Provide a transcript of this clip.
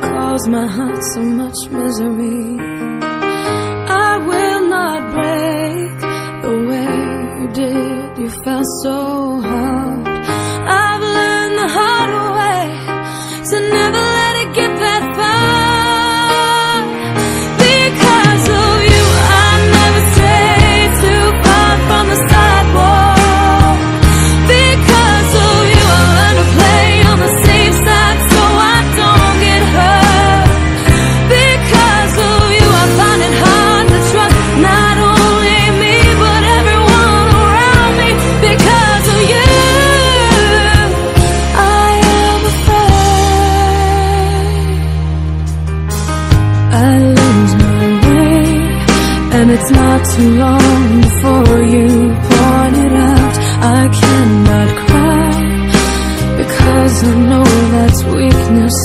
caused my heart so much misery. I will not break the way you did. You fell so hard. And it's not too long before you point it out. I cannot cry Because I know that's weakness